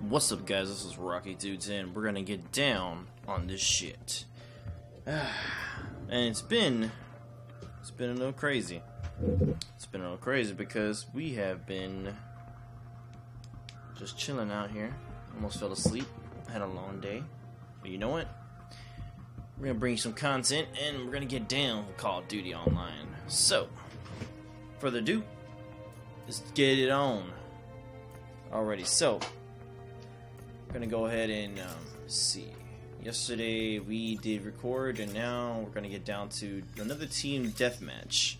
What's up guys, this is Rocky Dudes and we're gonna get down on this shit. and it's been it's been a little crazy. It's been a little crazy because we have been just chilling out here. Almost fell asleep. Had a long day. But you know what? We're gonna bring you some content and we're gonna get down with Call of Duty Online. So, further ado, let's get it on. Alrighty, so we're gonna go ahead and um, see. Yesterday we did record, and now we're gonna get down to another team deathmatch.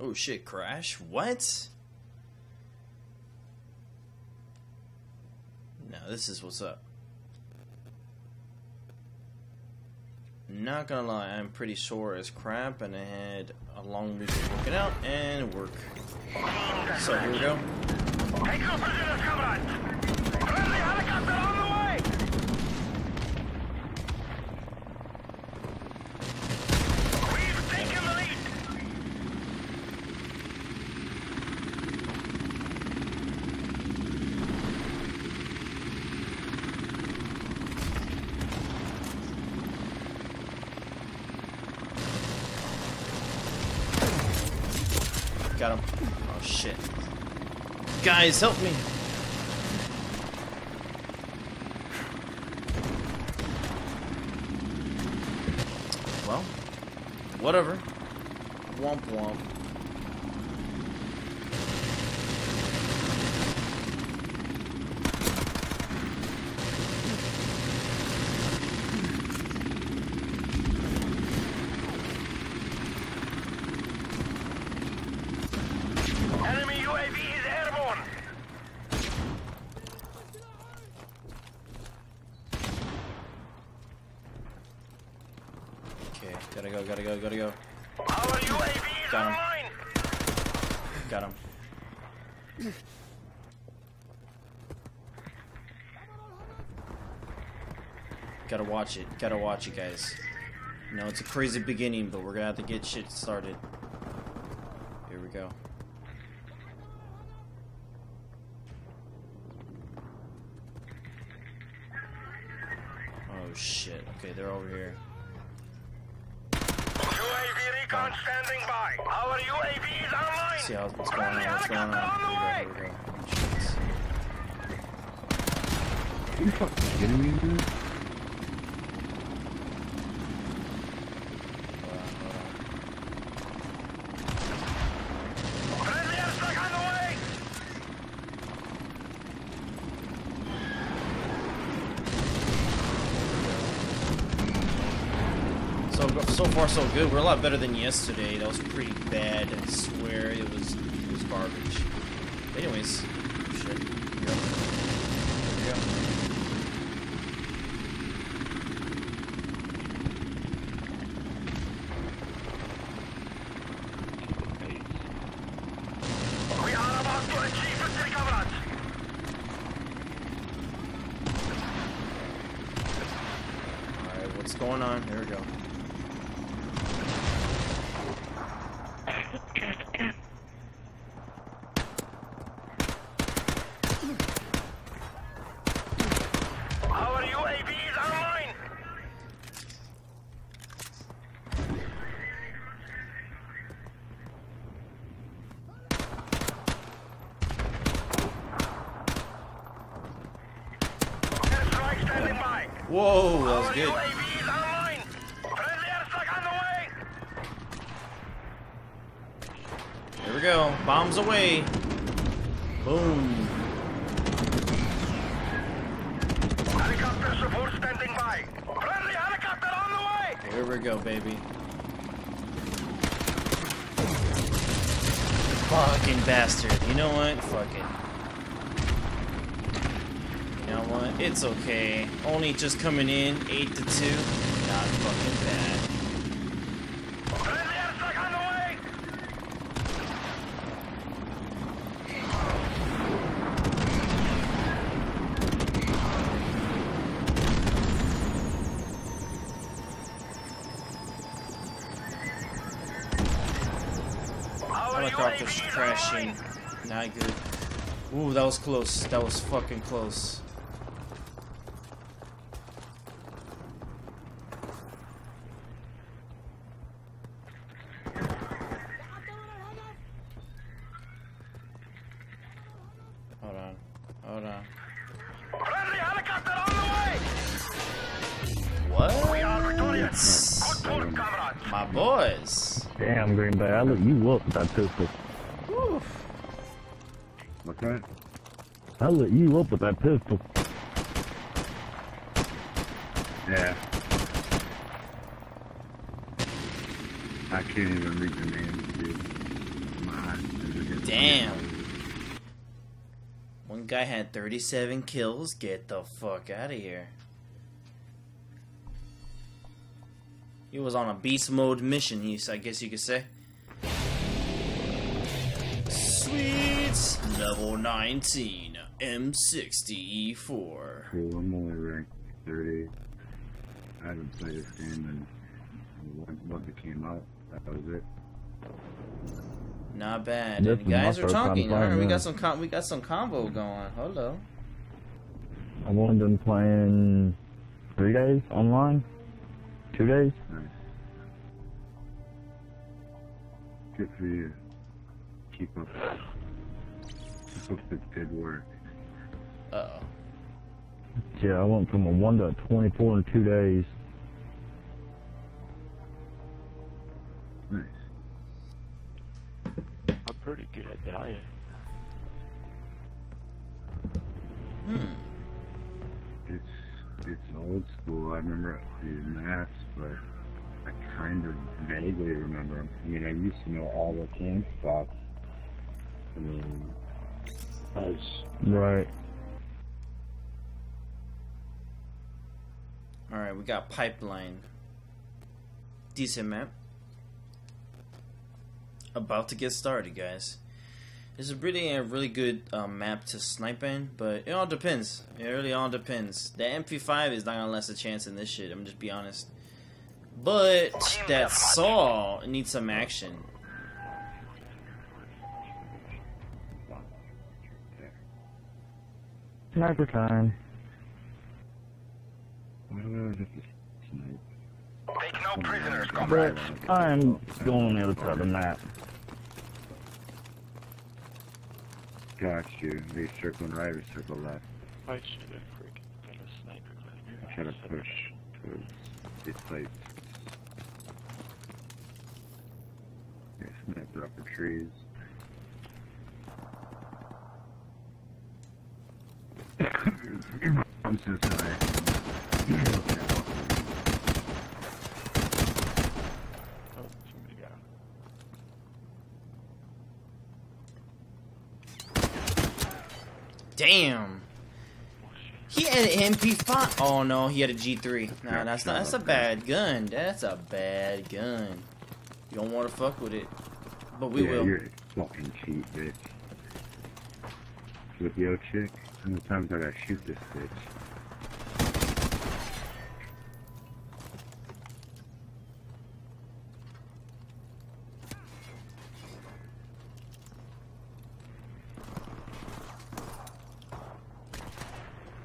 Oh shit, crash? What? No, this is what's up. Not gonna lie, I'm pretty sore as crap, and I had a long week of working out and work. So here we go. Take your prisoners, comrades! Friendly helicopter on the way! We've taken the lead! Got him. Oh shit. Guys, help me! Well, whatever. Womp womp. Enemy UAV is airborne! Okay, gotta go, gotta go, gotta. Our UAV is Got him. Got him. Gotta watch it. Gotta watch it, guys. You know, it's a crazy beginning, but we're gonna have to get shit started. Here we go. Oh shit. Okay, they're over here. UAV recon standing by! Our UAV is online! See how what's going on? Friendly What's going on? helicopter on the way! Here we go. Here we go. Shit. you fucking kidding me, dude? Hold on, hold on. Friendly airstrike on the way! So so good. We're a lot better than yesterday. That was pretty bad. I swear it was it was garbage. Anyways, shit. Here we go. Here we go. We are about to achieve victory, comrades! All right, what's going on? Here we go. Our UAV is online! Airstrike standing by! Whoa, that was Our good. UAV is online! Friendly airstrike on the way! Here we go. Bombs away. Boom. Helicopter support standing by! Friendly helicopter on the way! Here we go, baby. Fucking bastard. You know what? Fuck it. You know what? It's okay. Only just coming in, 8 to 2. Not fucking bad. Helicopter's crashing. Not good. Ooh, that was close. That was fucking close. Let you whoop with that pistol. Whew. What's that? I let you up with that pistol. Yeah. I can't even read the names, dude. My eyes are getting- Damn. One guy had 37 kills. Get the fuck out of here. He was on a beast mode mission, he's, I guess you could say. Sweet! Level 19, M60E4. Cool, I'm only ranked 30. I haven't played this game and once it came out, that was it. Not bad. This And guys are talking. playing Alright, we got some com- we got some combo going. Hello. I've only been playing three days online. Two days. Nice. Good for you. Keep up. Keep up the good work. Uh oh. Yeah, I went from a one to a 24 in two days. Nice. I'm pretty good at dying. Hmm. It's it's old school. I remember the maps, but I kind of vaguely remember them. I mean, I used to know all the camp spots. I mean, I was Right. Alright, we got Pipeline. Decent map. About to get started, guys. It's a really a really good um, map to snipe in, but it all depends. It really all depends. The MP5 is not gonna last a chance in this shit. I'm just be honest. But that saw needs some action. Sniper time. why I always have to snipe? Take no prisoners, But comrades. I'm going on the other side of the map. Got you. Are you circling right or circle left? I should have freaking got a sniper gun here. Try to push towards this place. Yeah, sniper up the trees. I'm so sorry. Oh. Damn. He had an MP5. Oh no, he had a G3. Nah, that's not. That's a bad gun. That's a bad gun. You don't want to fuck with it, but we yeah, will. you're a fucking cheat, bitch. With yo chick, how many times I gotta shoot this bitch?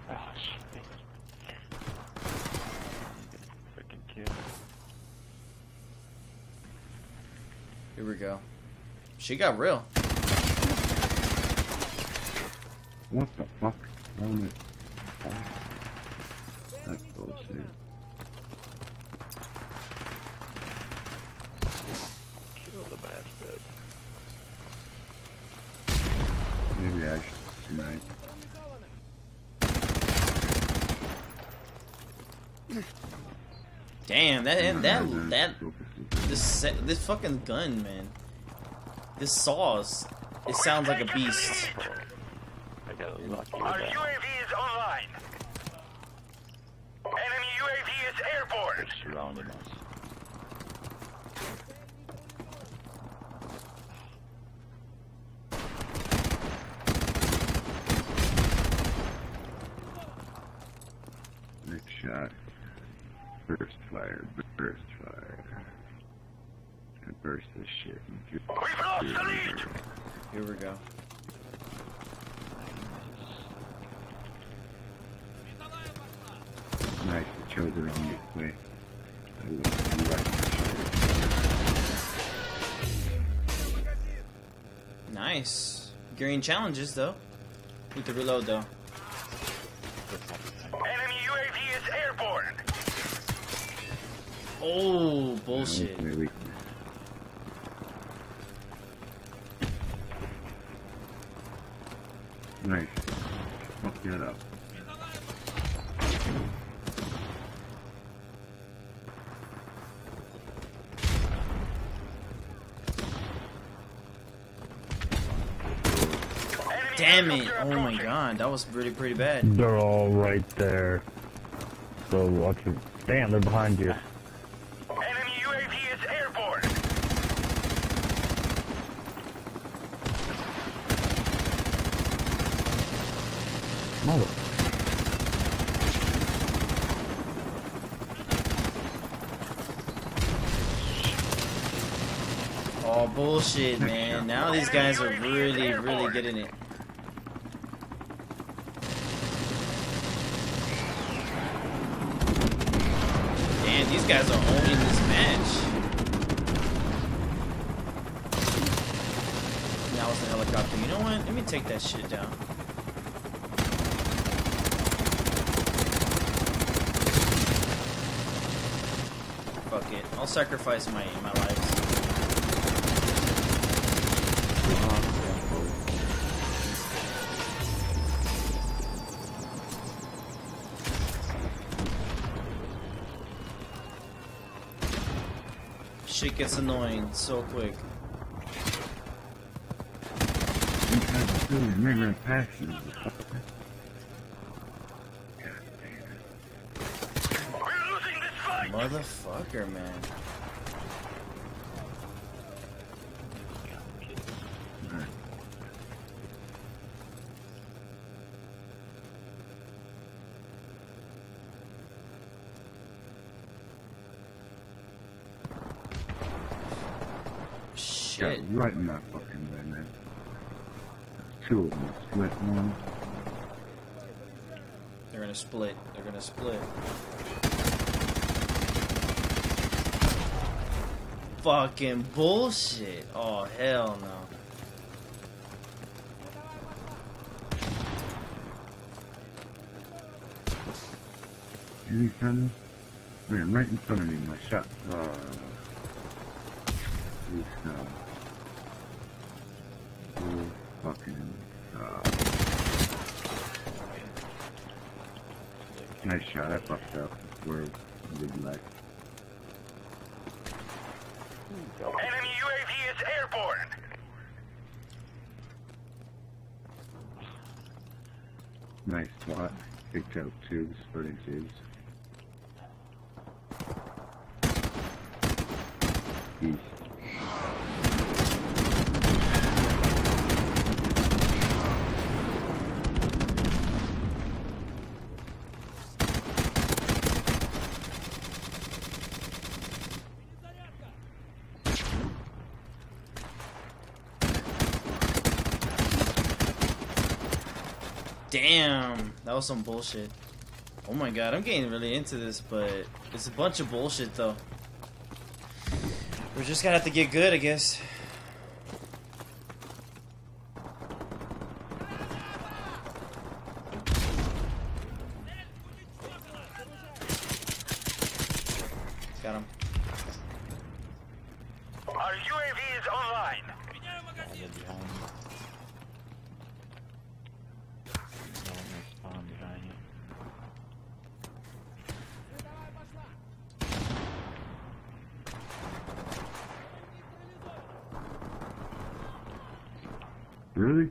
Ah, shit. Kill. Here we go. She got real. What the fuck? Wrong with That's bullshit. Kill the bastard. Maybe I should tonight. Damn, that and that that this this fucking gun, man. This saws. It sounds like a beast. I got lucky with Our that. UAV is online. Enemy UAV is airborne. They're surrounding us. Next shot. Burst fire, burst fire. God burst this shit. We've lost the lead. Here we go. Nice, it chose the wrong way. Nice. Green challenges though. Need to reload though. Enemy UAV is airborne. Oh bullshit. Wait, wait. Nice. Fuck that up. Enemy Damn it! Oh my god, that was really pretty bad. They're all right there. So watch it. Damn, they're behind you. Enemy UAV is airborne. Mother. Oh bullshit, man. Now these guys are really, really getting it. Damn, these guys are owning this match. Now it's the helicopter. You know what? Let me take that shit down. Fuck it. I'll sacrifice my my lives. Shit gets annoying so quick. This fight. Motherfucker, man. it. Alright. Got Shit. right in that fucking way, man. Two of them. Split one. They're gonna split. They're gonna split. Fucking bullshit. Oh, hell no. Any kind Man, right in front of me, my shot. Uh, this, uh, oh, fucking, uh, nice shot, I fucked up. Where did like, Enemy UAV is airborne. nice spot. Picked out tubes, splitting tubes. East. Damn. That some bullshit. Oh my god, I'm getting really into this, but it's a bunch of bullshit though. We're just gonna have to get good, I guess. Got him. Our UAV is online. I get behind you. No one will spawn behind you. Really?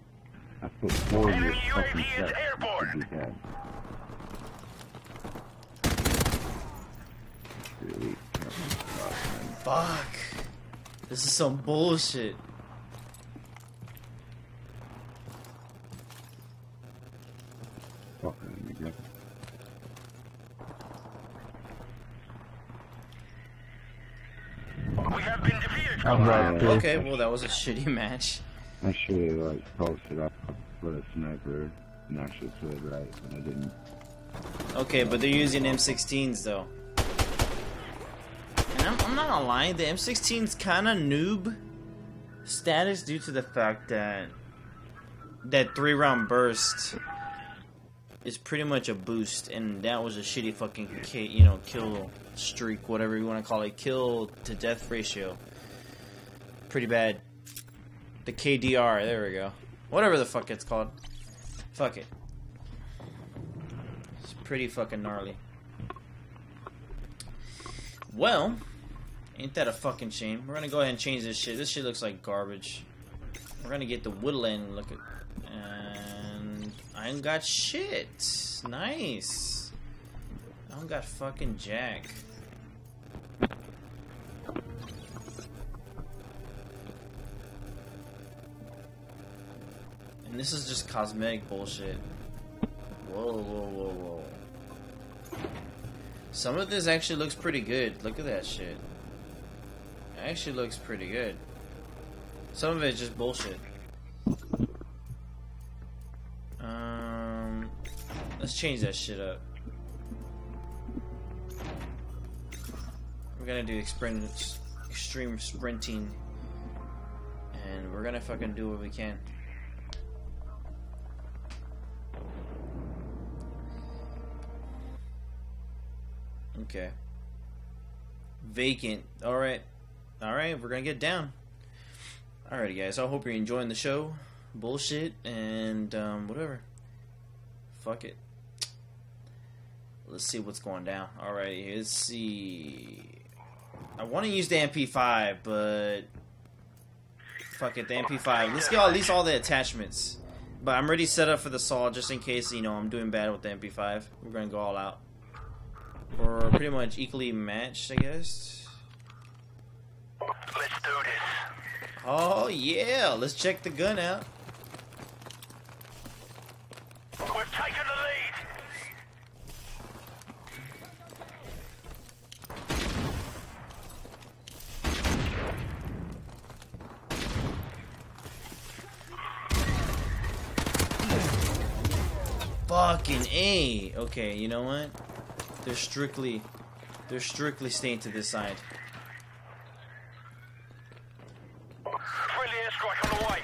I put four in Enemy this fucking UAV is set. airborne. Should be bad. Really? Fuck. This is some bullshit. Fucking. We have been defeated. I was about to. Okay, well that was a shitty match. I should have like posted up with a sniper and actually played right, but I didn't. Okay, but they're using M16s though. And I'm, I'm not gonna lie, the M16's kind of noob status due to the fact that that three round burst is pretty much a boost, and that was a shitty fucking you know kill streak, whatever you want to call it, kill to death ratio. Pretty bad. The KDR, there we go. Whatever the fuck it's called. Fuck it. It's pretty fucking gnarly. Well, ain't that a fucking shame? We're gonna go ahead and change this shit. This shit looks like garbage. We're gonna get the woodland look at, and I ain't got shit. Nice. I don't got fucking jack. And this is just cosmetic bullshit. Whoa, whoa, whoa, whoa. Some of this actually looks pretty good. Look at that shit. It actually looks pretty good. Some of it's just bullshit. Um, let's change that shit up. We're gonna do extreme, extreme sprinting, and we're gonna fucking do what we can. Okay. Vacant. Alright. Alright, we're gonna get down. Alrighty, guys. I hope you're enjoying the show. Bullshit and um, whatever. Fuck it. Let's see what's going down. Alright, let's see. I want to use the MP5, but. Fuck it, the MP5. Let's get at least all the attachments. But I'm already set up for the saw just in case, you know, I'm doing bad with the MP5. We're gonna go all out. We're pretty much equally matched, I guess. Let's do this. Oh yeah, let's check the gun out. We've taken the lead. Fucking A. Okay, you know what? They're strictly, they're strictly staying to this side. Friendly airstrike on the way.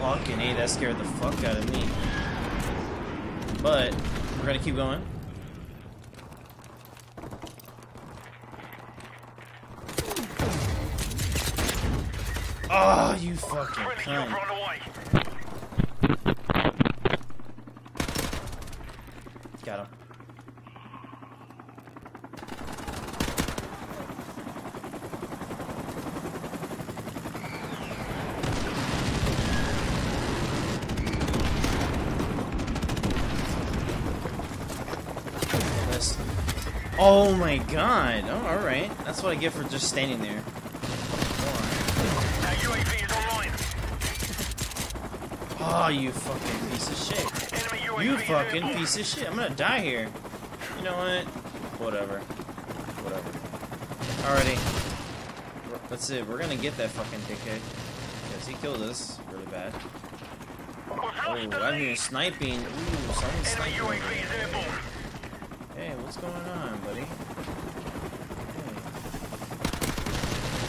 Fucking A, that scared the fuck out of me. But we're gonna keep going. Oh, you fucking cunt. chopper on the way. Got him. Missed. Oh my god. Oh, alright. That's what I get for just standing there. Our UAV is online. Oh, you fucking piece of shit. You fucking piece of shit. I'm gonna die here. You know what? Whatever. Whatever. Alrighty. That's it. We're gonna get that fucking dickhead. Because he killed us really bad. Oh, I'm lead. sniping. Ooh, someone's sniping. UAV is airborne. Hey, what's going on, buddy?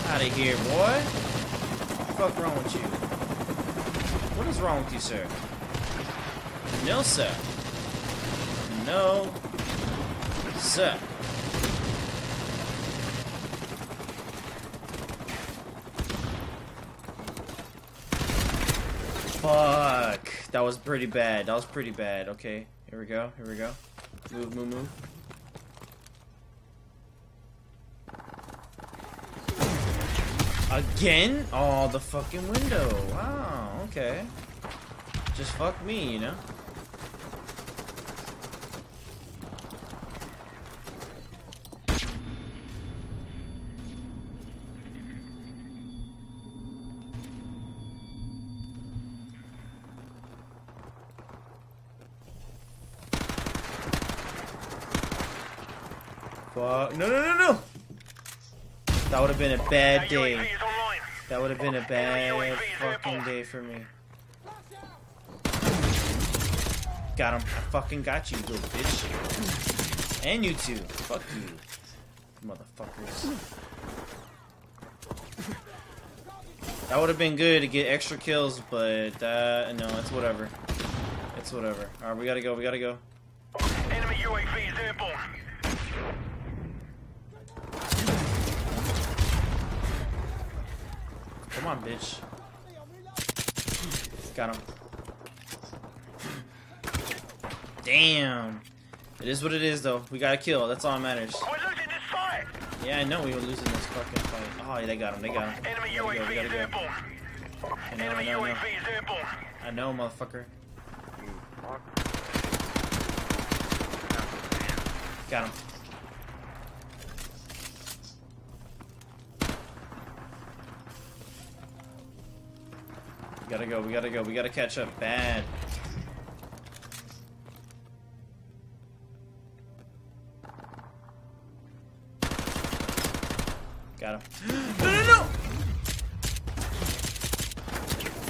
Hey. Out of here, boy. What the fuck wrong with you? What is wrong with you, sir? No, sir. No, sir. Fuck. That was pretty bad. That was pretty bad. Okay, here we go. Here we go. Move, move, move. Again? Oh, the fucking window. Wow, okay. Just fuck me, you know? Fuck. No, no, no, would have been a bad day. UAV is online. That would have been a bad fucking day for me. Got him. I fucking got you, little bitch. And you too. Fuck you. Motherfuckers. That would have been good to get extra kills, but uh, no, it's whatever. It's whatever. Alright, we gotta go, we gotta go. Enemy UAV is airborne. Come on, bitch. Got him. Damn. It is what it is, though. We got to kill. That's all that matters. We're losing this fight. Yeah, I know we were losing this fucking fight. Oh, yeah, they got him. They got him. Enemy We gotta go. UAV gotta is go. airborne. I know, Enemy I know. UAV is airborne. I know, motherfucker. Got him. Gotta go, we gotta go, we gotta catch up bad. Got him. No, no, no!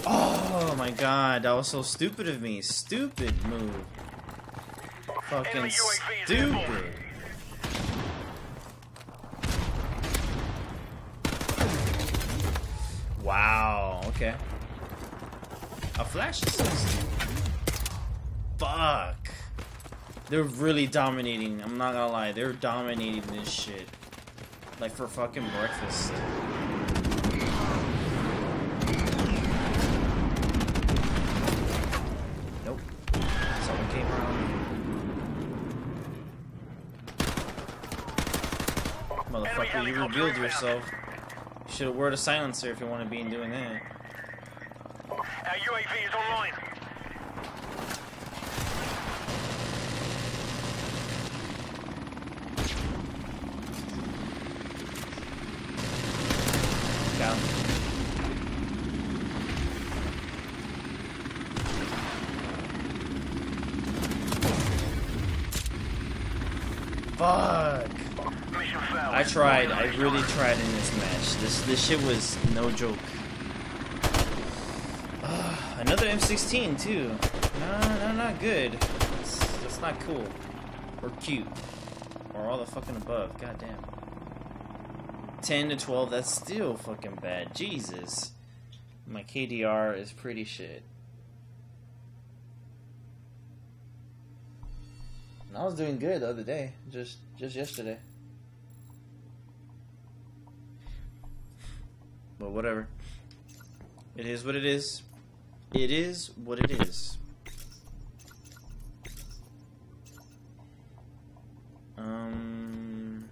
Oh my god, that was so stupid of me. Stupid move. Fucking Enemy UAV is airborne. stupid. Wow, okay. A flash assist. Fuck. They're really dominating. I'm not gonna lie. They're dominating this shit. Like for fucking breakfast. Nope. Someone came around. Motherfucker, you revealed yourself. You should have wore a silencer if you want to be in doing that. Our UAV is online. Got. Fuck. Mission failed. I tried. I really tried in this match. This this shit was no joke. Ah, another M16 too. No, no, not good. That's, that's not cool. Or cute. Or all the fucking above. God damn. 10 to 12, that's still fucking bad. Jesus. My KDR is pretty shit. And I was doing good the other day. Just just yesterday. But whatever. It is what it is. It is what it is. Um,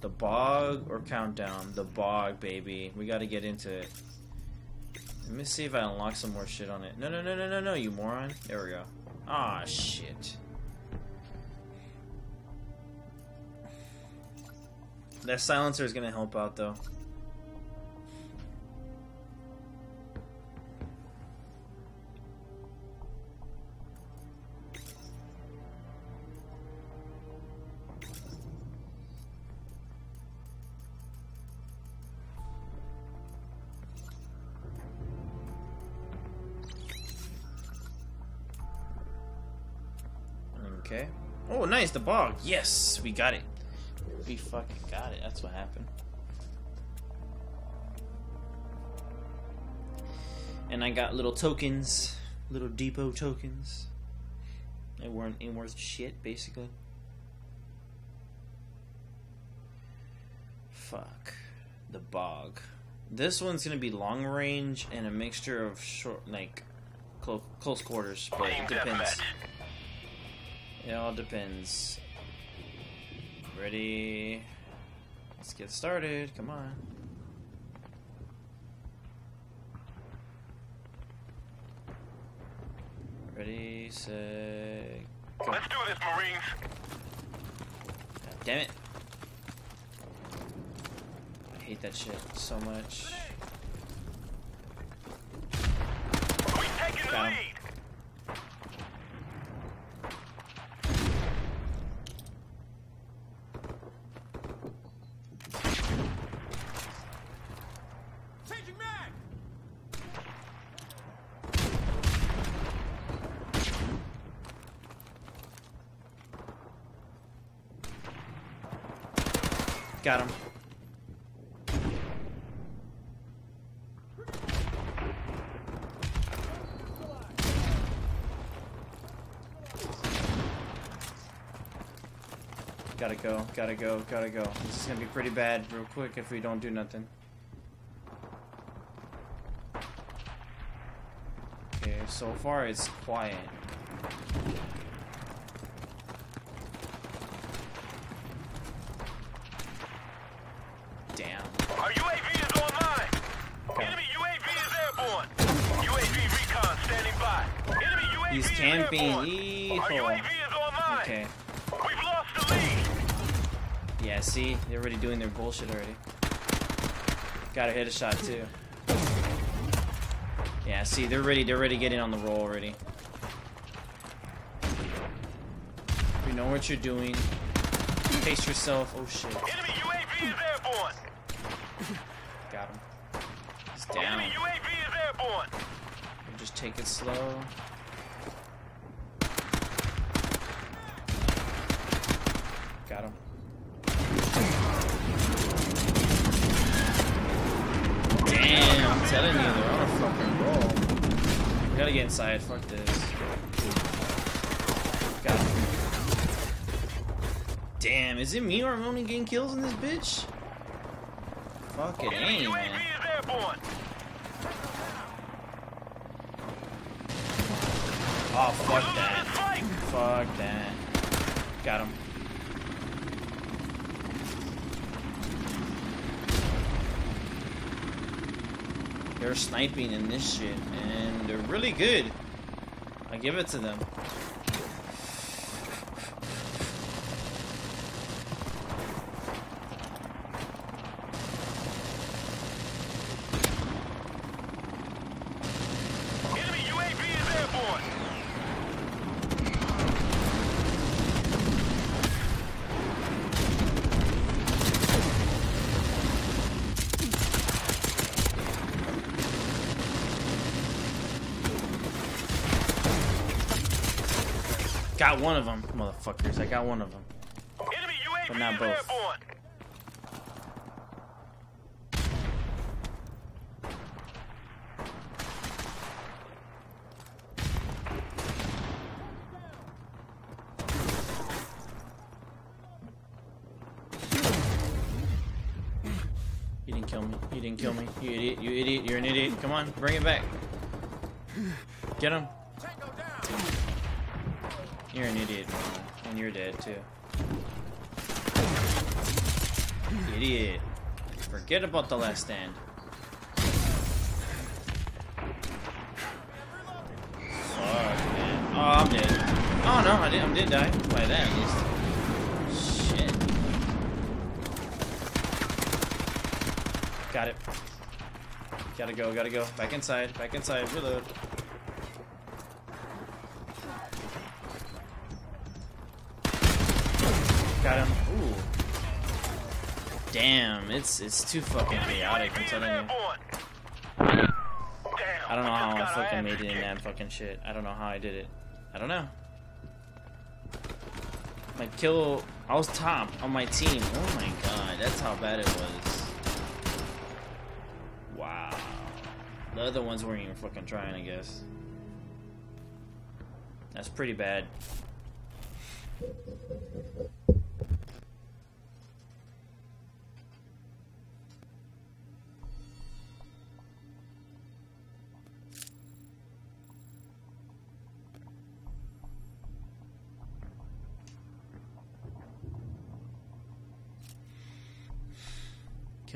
the bog or countdown? The bog, baby. We got to get into it. Let me see if I unlock some more shit on it. No, no, no, no, no, no, you moron. There we go. Ah, shit. That silencer is gonna help out though. Nice, the bog. Yes, we got it. We fucking got it. That's what happened. And I got little tokens, little depot tokens. They weren't worth shit, basically. Fuck. The bog. This one's gonna be long range and a mixture of short, like, close, close quarters, but it depends. It all depends. Ready? Let's get started. Come on. Ready, set, go. Let's do this, Marines. God damn it. I hate that shit so much. We've taken the lead. Got him. Gotta go, gotta go, gotta go. This is gonna be pretty bad real quick if we don't do nothing. Okay, so far it's quiet. He's is camping. Our UAV is online. Okay. We've lost the lead. Yeah, see? They're already doing their bullshit already. Gotta hit a shot too. Yeah, see, they're ready. They're ready getting on the roll already. You know what you're doing. Pace yourself. Oh shit. Enemy UAV is airborne. Got him. He's down. Enemy UAV is airborne. Just take it slow. Got him. Damn, I'm telling you, they're on a fucking roll. We gotta get inside, fuck this. Got him. Damn, is it me or am I only getting kills in this bitch? Fuck it ain't, UAV man. Oh, fuck that. Fuck that. Got him. They're sniping in this shit, and they're really good. I give it to them. Enemy UAV is airborne. Got one of them, motherfuckers. I got one of them. Enemy UAV But not both. airborne. You didn't kill me. You didn't kill me. You idiot. You idiot. You're an idiot. Come on, bring it back. Get him. You're an idiot, man. You're too. Idiot. Forget about the last stand. Oh, I'm dead. Oh, no, I did, I did die. By that, at least. Shit. Got it. Gotta go, gotta go. Back inside, back inside, reload. Got him. Ooh. Damn, it's it's too fucking chaotic, I'm telling you. I don't know how I fucking made it in that fucking shit. I don't know how I did it. I don't know. My kill, I was top on my team. Oh my god, that's how bad it was. Wow. The other ones weren't even fucking trying, I guess. That's pretty bad.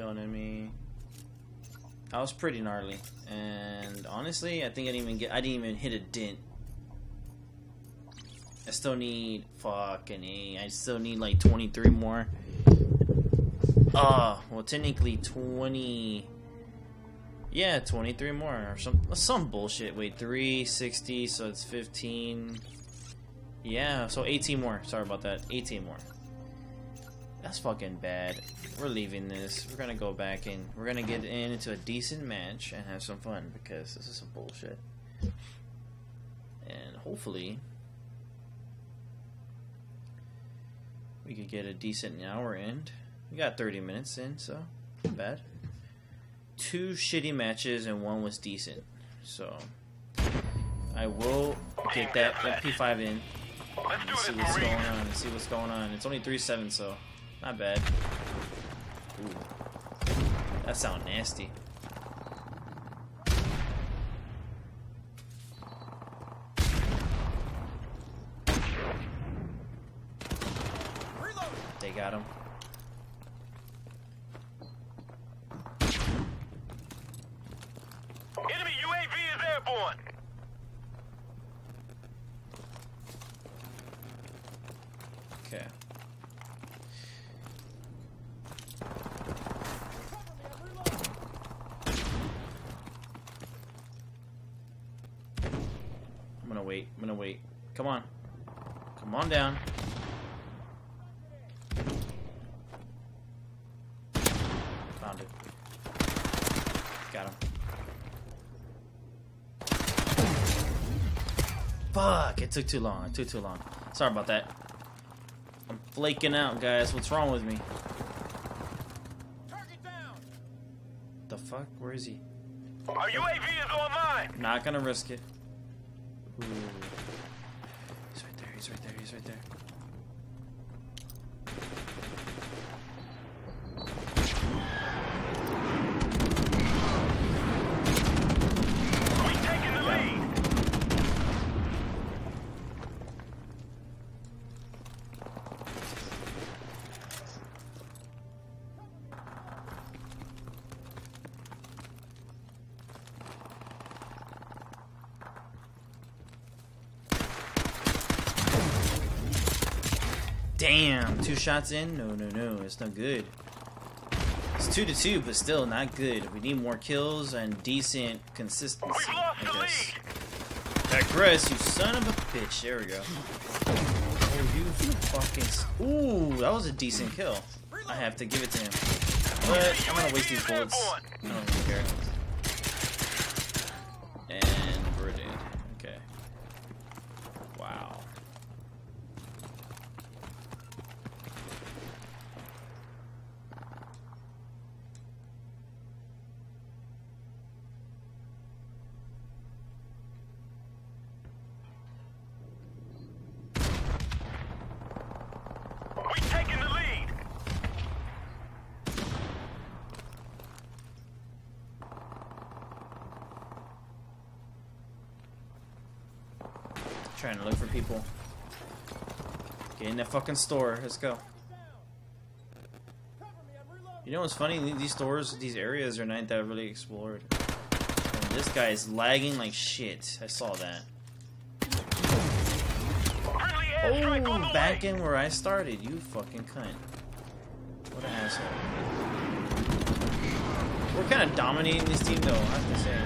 Kill enemy. I was pretty gnarly, and honestly, I think I didn't even get. I didn't even hit a dent. I still need fucking a. I still need like twenty three more. Uh, well, technically twenty. Yeah, twenty three more or some some bullshit. Wait, three sixty, so it's fifteen. Yeah, so eighteen more. Sorry about that. Eighteen more. That's fucking bad. We're leaving this. We're gonna go back and we're gonna get in into a decent match and have some fun because this is some bullshit. And hopefully we could get a decent hour in. We got 30 minutes in, so not bad. Two shitty matches and one was decent. So I will get that MP5 in Let's see what's going on. See what's going on. It's only 3-7, so not bad. Ooh. That sound nasty. They got him. Enemy UAV is airborne. Okay. I'm gonna wait. I'm gonna wait. Come on. Come on down. Found it. Got him. Fuck! It took too long. It took too long. Sorry about that. I'm flaking out, guys. What's wrong with me? The fuck? Where is he? Our UAV is online. Not gonna risk it. Ooh. He's right there. He's right there. He's right there. We taking the lead. Damn! Two shots in? No, no, no. It's not good. It's two to two, but still not good. We need more kills and decent consistency. We've lost the lead. Digress, you son of a bitch. There we go. Oh, you fucking. Ooh, that was a decent kill. I have to give it to him. But I'm gonna waste these bullets. I don't really care. And we're dead. Okay. Wow. We taking the lead. Trying to look for people. That fucking store. Let's go. You know what's funny? These stores, these areas are not that really explored. And this guy is lagging like shit. I saw that. Oh, back in where I started. You fucking cunt. What an asshole. We're kind of dominating this team, though. I have to say.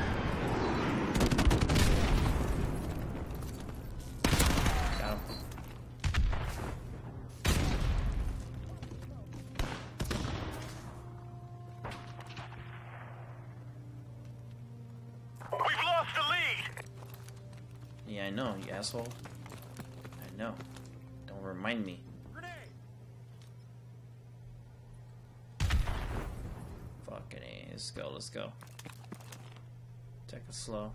Let's go. Take it slow.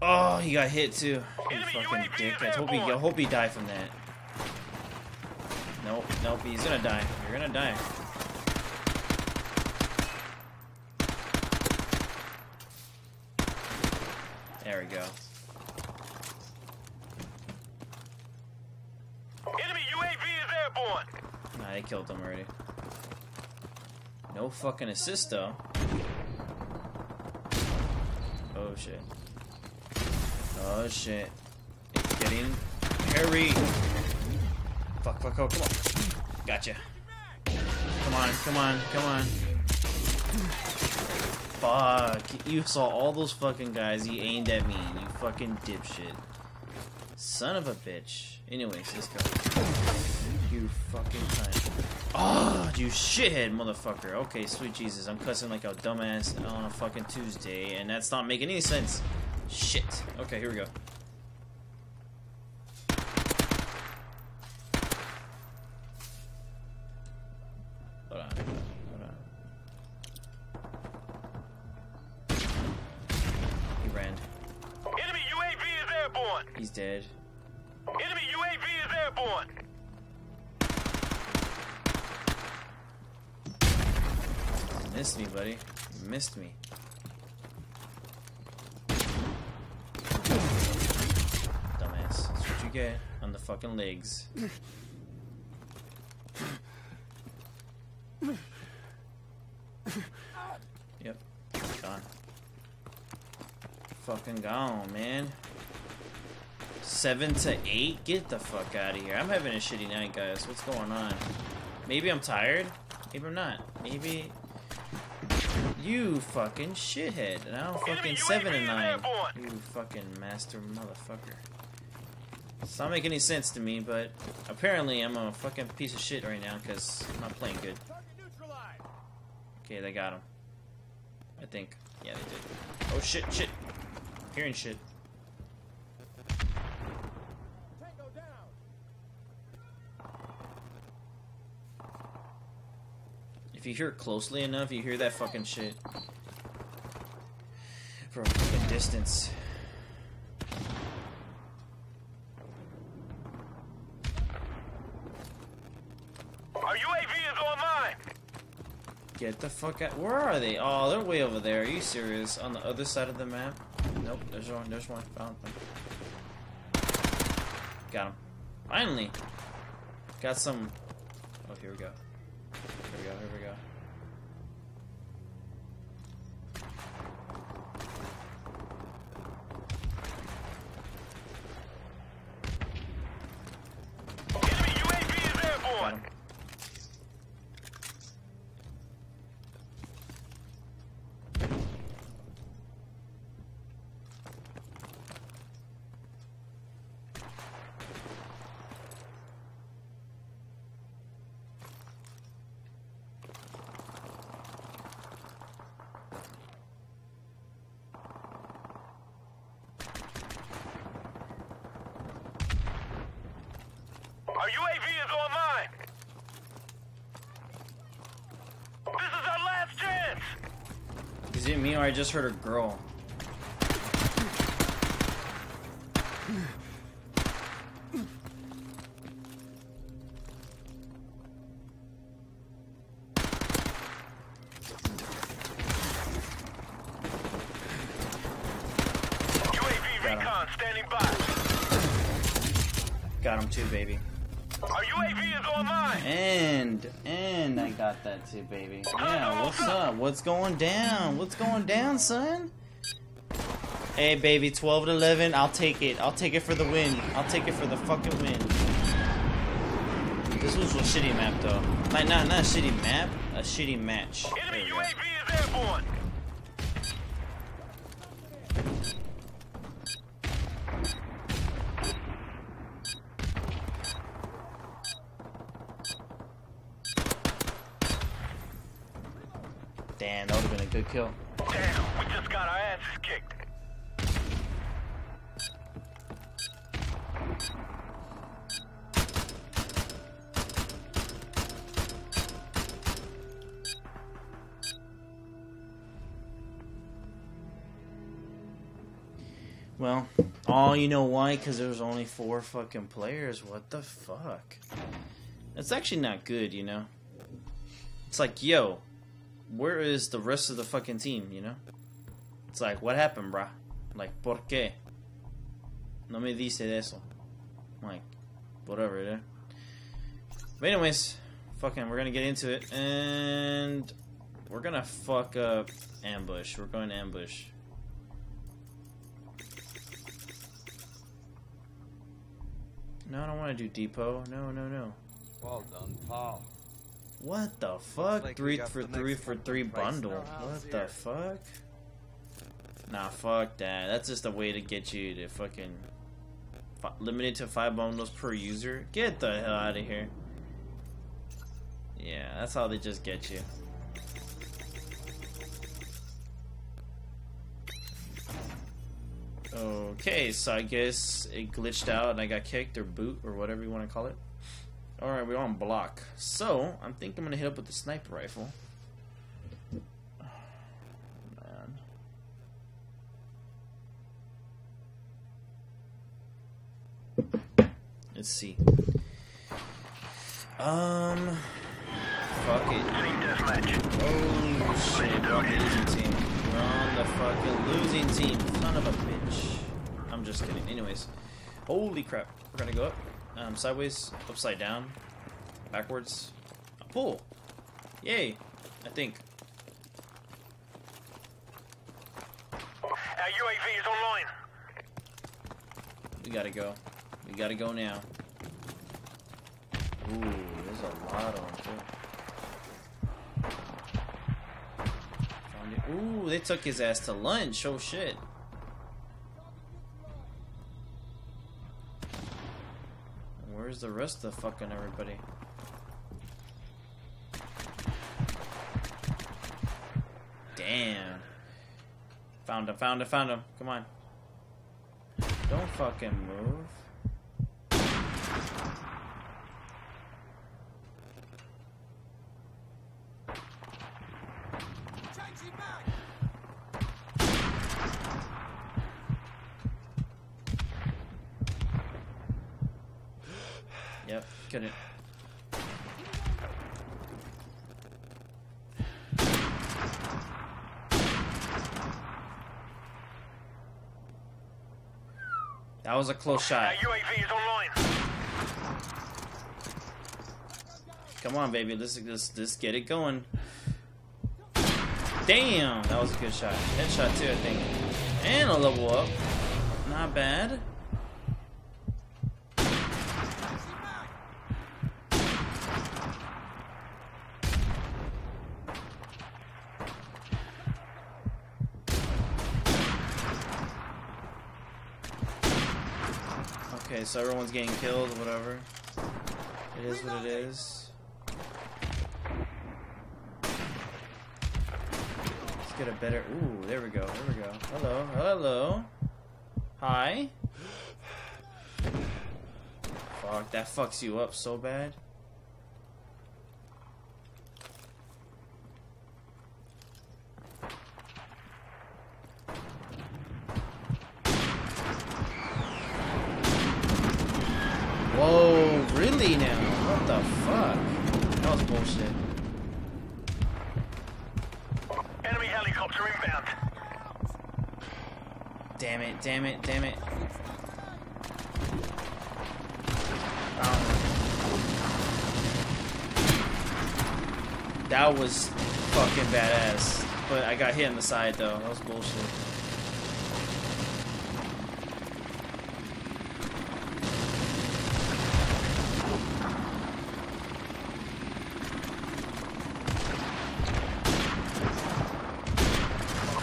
Oh, he got hit too. You fucking dick. I hope he, I hope he died from that. Nope, nope, he's gonna die. You're gonna die. There we go. Enemy UAV is airborne. Nah, they killed him already. No fucking assist though. Oh shit. Oh shit. It's getting hairy. Fuck, fuck, oh, come on. Gotcha. Come on, come on, come on. Fuck. You saw all those fucking guys he aimed at me, you fucking dipshit. Son of a bitch. Anyways, let's go. You fucking cunt. Oh, you shithead motherfucker. Okay, sweet Jesus. I'm cussing like a dumbass on a fucking Tuesday, and that's not making any sense. Shit. Okay, here we go. Missed me. Dumbass. That's what you get on the fucking legs. Yep. Gone. Fucking gone, man. Seven to eight? Get the fuck out of here. I'm having a shitty night, guys. What's going on? Maybe I'm tired. Maybe I'm not. Maybe you fucking shithead. Now fucking Enemy seven and nine. airborne. You fucking master motherfucker. It's not making any sense to me, but apparently I'm a fucking piece of shit right now because I'm not playing good. Okay, they got him. I think. Yeah, they did. Oh shit, shit. Hearing shit. If you hear it closely enough, you hear that fucking shit. From a fucking distance. Our UAV is online. Get the fuck out. Where are they? Oh, they're way over there. Are you serious? On the other side of the map? Nope, there's one. There's one. Found them. Got him. Finally. Got some. Oh, here we go. Here we go. Here we go. Enemy UAV is Got airborne. him. Our UAV is online. This is our last chance. Is it me or I just heard a girl? UAV Got him. standing by. Got him too, baby. Our UAV is online. And and I got that too, baby. What's going down? What's going down, son? Hey, baby, 12 to 11. I'll take it. I'll take it for the win. I'll take it for the fucking win. This was a shitty map, though. Like, not not a shitty map, a shitty match. Enemy. UAV is airborne. Damn, that would have been a good kill. Damn, we just got our asses kicked. Well, oh, you know why? Because there was only four fucking players. What the fuck? That's actually not good, you know? It's like, yo, where is the rest of the fucking team, you know? It's like, what happened, bruh? Like, ¿por qué? No me dice eso. Like, whatever, dude. But anyways, fucking, we're gonna get into it, and we're gonna fuck up ambush. We're going to ambush. No, I don't want to do depot. No, no, no. Well done, pal. What the fuck? like three for three for three bundle. What the here. fuck? Nah, fuck that. That's just a way to get you to fucking limited to five bundles per user. Get the hell out of here. Yeah, that's how they just get you. Okay, so I guess it glitched out and I got kicked or boot or whatever you want to call it. Alright, we're on Bloc. So, I'm thinking I'm gonna hit up with the sniper rifle. Let's see. Um, fuck it. Deathmatch. Oh shit, we're on the losing team. We're on the fucking losing team. Son of a bitch. I'm just kidding. Anyways, holy crap. We're gonna go up, um, sideways, upside down, backwards. A pull. Yay. I think. Our UAV is online. We gotta go. We gotta go now. Ooh, there's a lot on too. Ooh, they took his ass to lunch. Oh shit. The rest of the fucking everybody? Damn. Found him, found him, found him. Come on. Don't fucking move. Yep, couldn't. That was a close shot. Our UAV is online. Come on, baby. Let's let's let's get it going. Damn, that was a good shot. Headshot too, I think. And a level up. Not bad. Okay, so everyone's getting killed, whatever. It is what it is. Let's get a better. Ooh, there we go. There we go. Hello, hello. Hi. Fuck, that fucks you up so bad. Whoa, really now? What the fuck? That was bullshit. Enemy helicopter inbound. Damn it, damn it. Um, that was fucking badass. But I got hit in the side though. That was bullshit.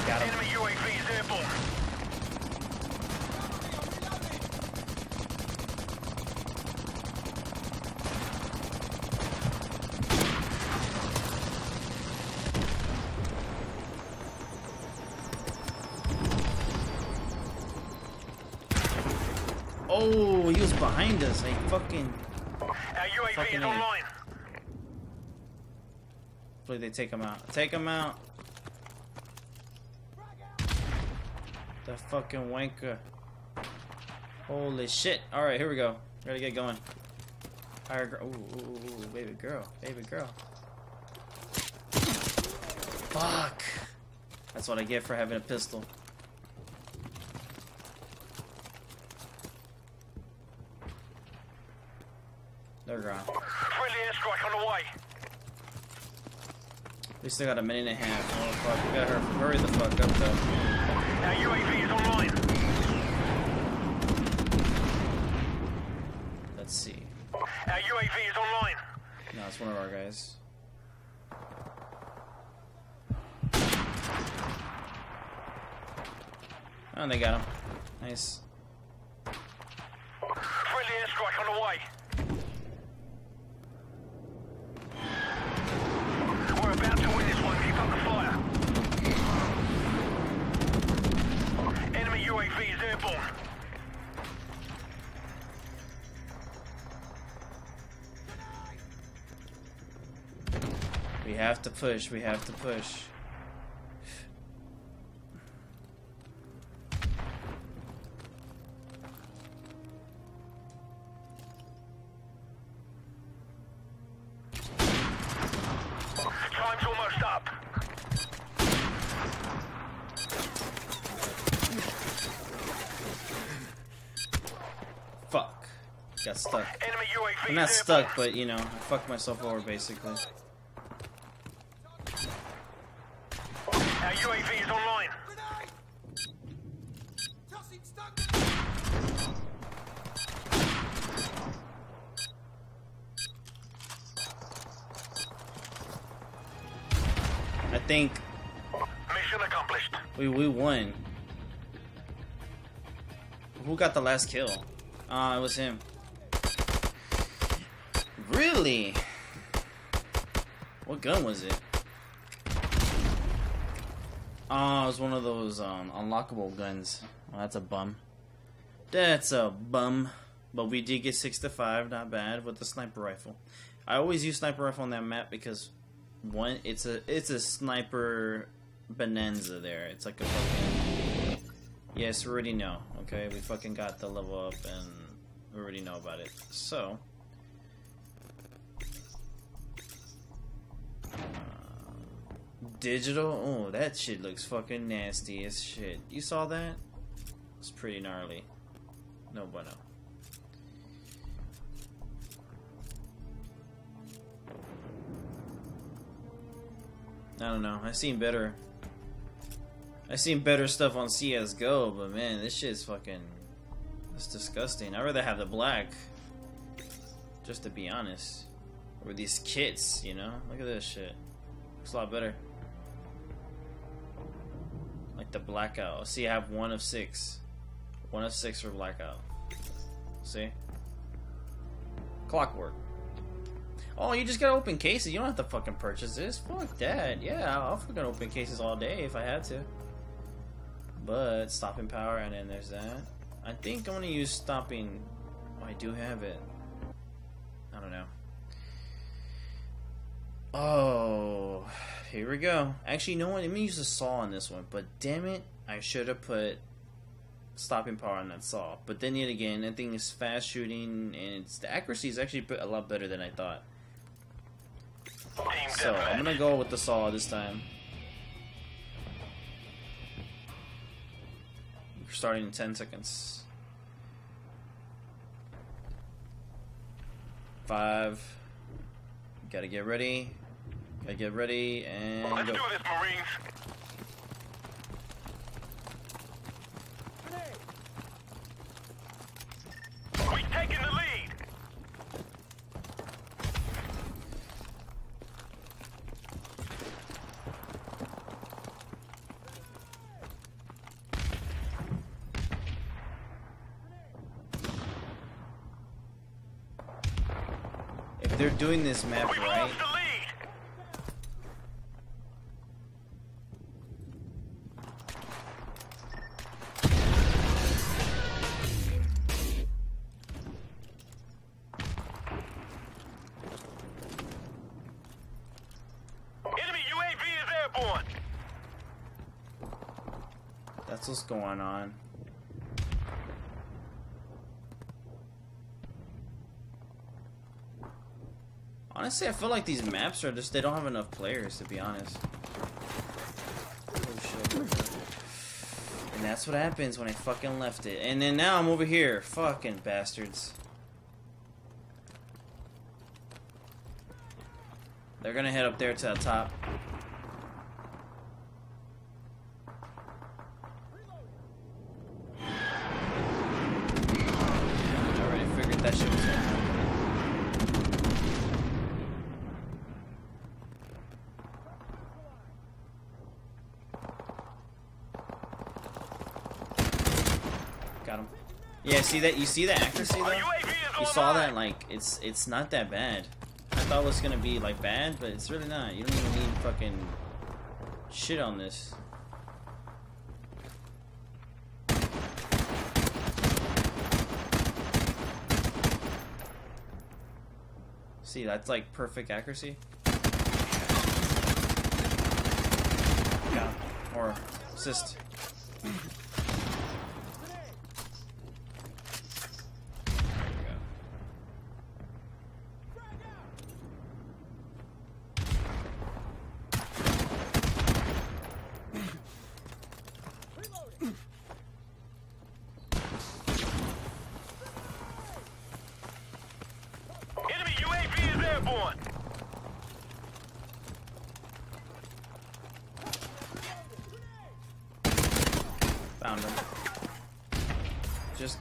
Got him. Enemy UAV is airborne. Oh, he was behind us. I fucking. Our UAV Fucking is A. online. Hopefully they take him out. Take him out. The fucking wanker. Holy shit. Alright, here we go. Gotta get going. Girl. Ooh, baby girl. Baby girl. Fuck. That's what I get for having a pistol. They're gone. Friendly airstrike on the way. We still got a minute and a half. Oh fuck, we gotta hurry the fuck up though. Our UAV is online. Let's see. Our UAV is online. No, it's one of our guys. Oh, they got him. Nice. have to push, we have to push. Fuck. Got stuck. I'm not stuck, but you know, I fucked myself over basically. Got the last kill? Ah, it was him. Really? What gun was it? Oh, it was one of those um, unlockable guns. Well, that's a bum. That's a bum. But we did get six to five, not bad, with the sniper rifle. I always use sniper rifle on that map because one, it's a it's a sniper bonanza there. It's like a fucking yes, already know. Okay, we fucking got the level up and we already know about it. So. uh, Digital, oh, that shit looks fucking nasty as shit. You saw that? It's pretty gnarly. No bueno. I don't know. I seen better. I seen better stuff on CS:GO, but man, this shit is fucking. It's disgusting. I'd rather have the black. Just to be honest, or these kits, you know. Look at this shit. Looks a lot better. Like the blackout. Oh, see, I have one of six. One of six for blackout. See? Clockwork. Oh, you just gotta open cases. You don't have to fucking purchase this. Fuck that. Yeah, I'll fucking open cases all day if I had to. But stopping power, and then there's that. I think I'm gonna use stopping. Oh, I do have it. I don't know. Oh, here we go. Actually, you know what? Let me use a saw on this one. But damn it, I should have put stopping power on that saw. But then yet again, that thing is fast shooting, and it's the accuracy is actually a lot better than I thought. Team So I'm gonna go with the saw this time. We're starting in 10 seconds. Five. Gotta get ready. Gotta get ready and Let's go. do this, Marines. We taking the lead. If they're doing this map We've right, lost the lead. Enemy UAV is airborne. that's what's going on. Honestly, I feel like these maps are just, they don't have enough players, to be honest. And that's what happens when I fucking left it. And then now I'm over here. Fucking bastards. They're gonna head up there to the top. I already figured that shit was gonna happen. Got him. Yeah, see that? You see the accuracy though? You saw that? Like, it's it's not that bad. I thought it was gonna be like bad, but it's really not. You don't even need fucking shit on this. See, that's like perfect accuracy. Yeah, or assist. There we go.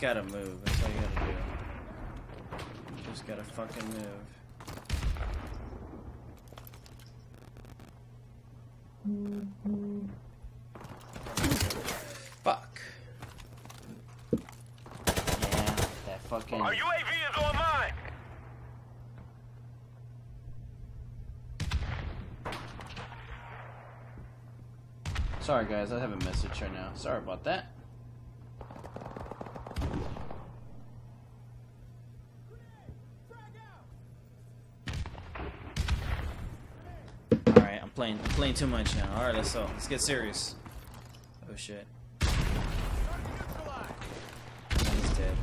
Just gotta move. That's all you gotta do. Just gotta fucking move. Fuck. Yeah, that fucking. Our UAV is online. Sorry, guys, I have a message right now. Sorry about that. Playing I'm playing too much now. Alright, let's go. Let's get serious. Oh shit. He's dead.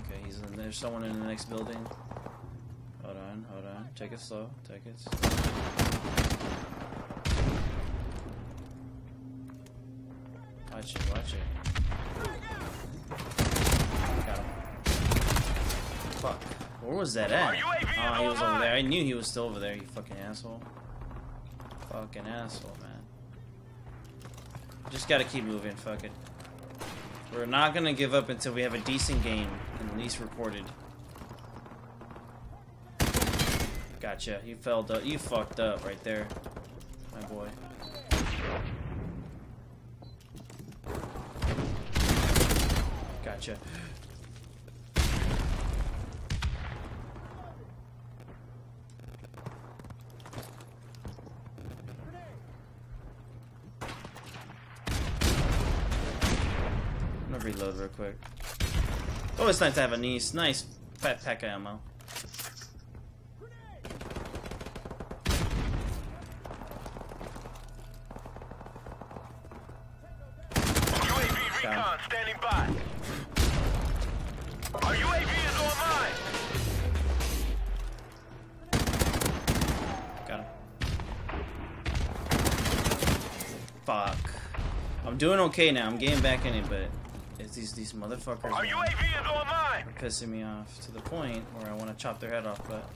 Okay, he's in there's someone in the next building. Hold on, hold on. Take it slow. Take it slow. Watch it, watch it. Fuck. Where was that at? Our UAV is Oh, he was over there. I knew he was still over there, you fucking asshole. Fucking asshole, man. Just gotta keep moving, fuck it. We're not gonna give up until we have a decent game, at least recorded. Gotcha. You fell up. You fucked up right there, my boy. Gotcha. I'm gonna reload real quick. Oh, it's nice to have a nice, nice fat pack of ammo. Recon standing by. Our UAV is online. Got him. Fuck. I'm doing okay now. I'm getting back in it, but it's these these motherfuckers man, UAV is online. are pissing me off to the point where I want to chop their head off. But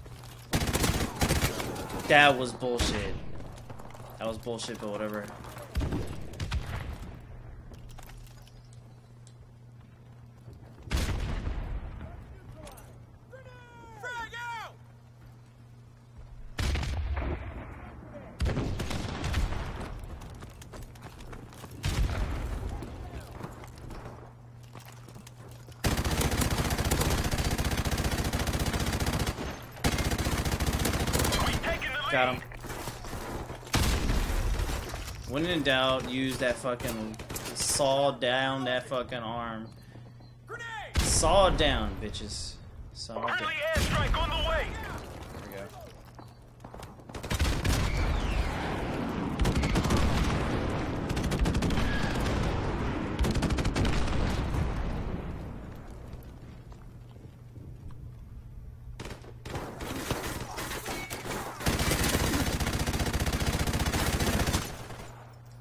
that was bullshit. That was bullshit, but whatever. We taking the lead. Got him. Doubt, use that fucking saw down that fucking arm. Saw down, bitches. Saw down. Friendly airstrike on the way. There we go.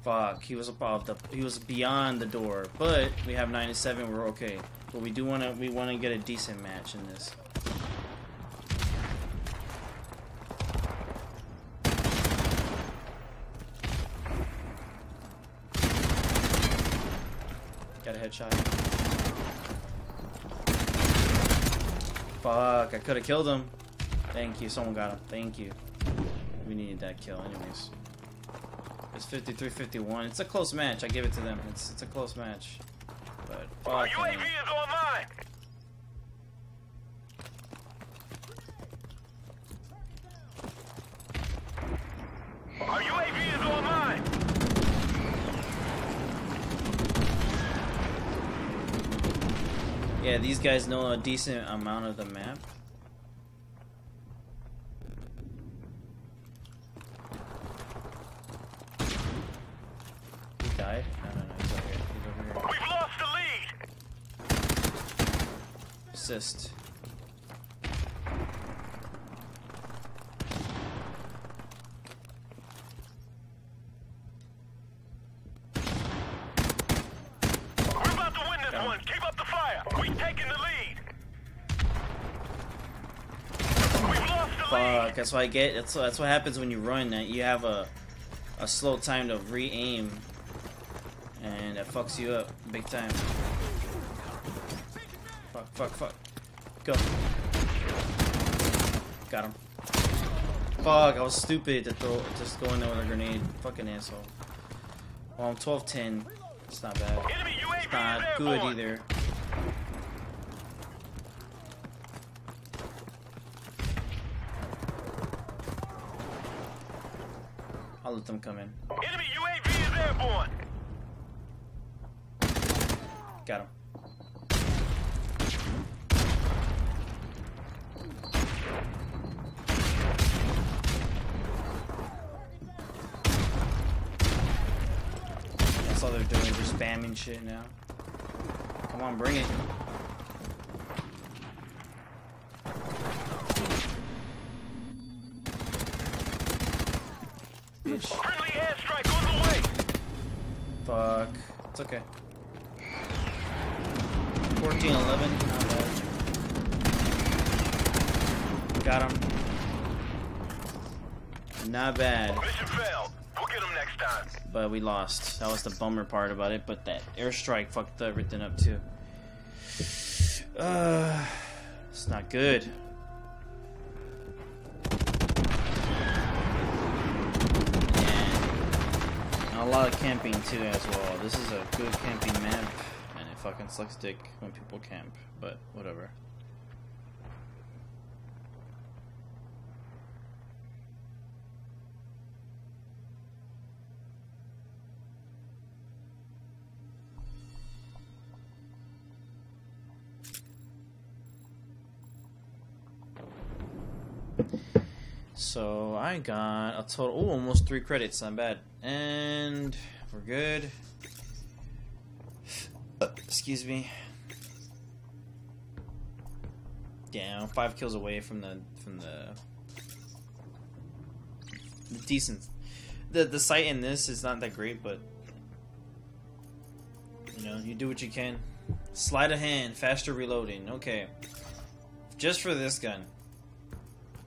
Fuck, he was above the he was beyond the door, but we have 97, we're okay. But we do wanna we wanna get a decent match in this. Got a headshot. Fuck, I could have killed him. Thank you, someone got him. Thank you. We needed that kill anyways. It's 53-51. It's a close match. I give it to them. It's it's a close match. But Our fuck. UAV is online. Our UAV is online. Yeah, these guys know a decent amount of the map. Lead. Fuck, that's what I get. That's that's what happens when you run. That you have a a slow time to re-aim, and that fucks you up big time. Fuck, fuck, fuck. Go. Got him. Fuck, I was stupid to throw, just go in there with a grenade. Fucking asshole. Well, I'm 12-10. It's not bad. It's not good either. I'll let them come in. Enemy UAV is airborne. Got him. Shit now. Come on, bring it. Bitch. Friendly airstrike on the way. Fuck. It's okay. 14, 11. Not bad. Got him. Not bad, Mission failed. But we lost. That was the bummer part about it, but that airstrike fucked everything up too. Uh, it's not good. And a lot of camping too as well. This is a good camping map, and it fucking sucks dick when people camp, but whatever. So I got a total, oh, almost three credits. Not bad, and we're good. Uh, excuse me. Yeah, five kills away from the from the, the decent. The the sight in this is not that great, but you know you do what you can. Sleight of Hand, faster reloading. Okay, just for this gun.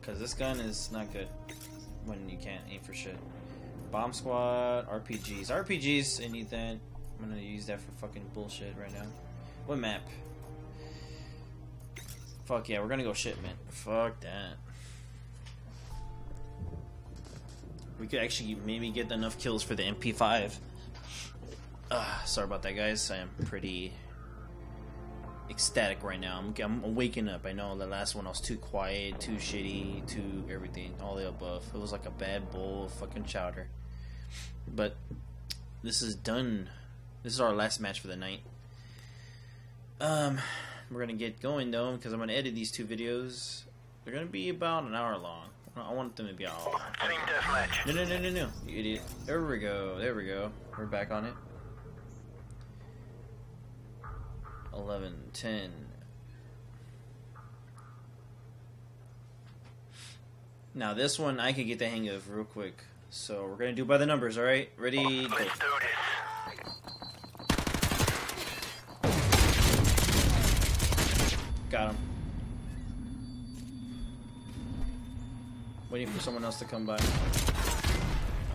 Because this gun is not good when you can't aim for shit. Bomb squad, RPGs. RPGs, that. I'm gonna use that for fucking bullshit right now. What map? Fuck yeah, we're gonna go shipment. Fuck that. We could actually maybe get enough kills for the MP5. Uh, sorry about that, guys. I am pretty ecstatic right now. I'm, I'm waking up. I know the last one I was too quiet, too shitty, too everything, all the above. It was like a bad bowl of fucking chowder. But this is done. This is our last match for the night. Um, we're gonna get going though because I'm gonna edit these two videos. They're gonna be about an hour long. I want them to be all. Team deathmatch. No, no, no, no, no, you idiot. There we go. There we go. We're back on it. 11, 10. Now, this one I can get the hang of real quick. So, we're going to do by the numbers, alright? Ready? Go. Let's do this. Got him. Waiting for someone else to come by.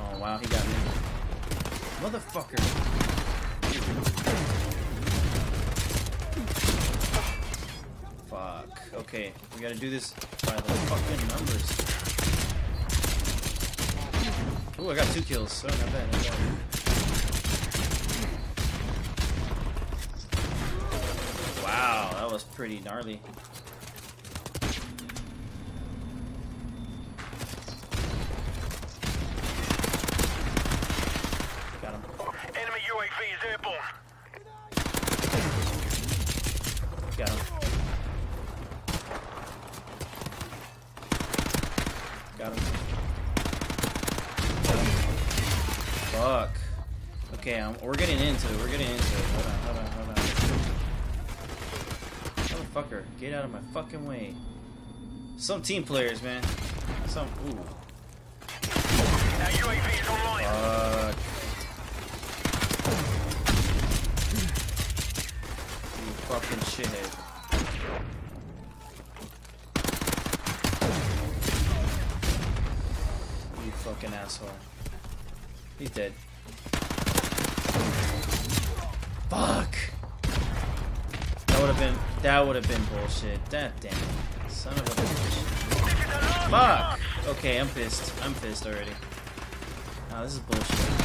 Oh, wow, he got me. Motherfucker. Fuck. Okay, we gotta do this by the fucking numbers. Ooh, I got two kills. Oh, not bad, not bad. Wow, that was pretty gnarly. Got him. Enemy UAV is airborne. Got him. Got him. Got him. Fuck. We're getting into it. We're getting into it. Hold on, hold on, hold on. Motherfucker, get out of my fucking way. Some team players, man. Some. Ooh. Fuck. You fucking shithead. You fucking asshole. He's dead. Fuck! That would have been That would have bullshit. That damn it. Son of a bitch. Fuck! Okay, I'm pissed. I'm pissed already. Oh, this is bullshit.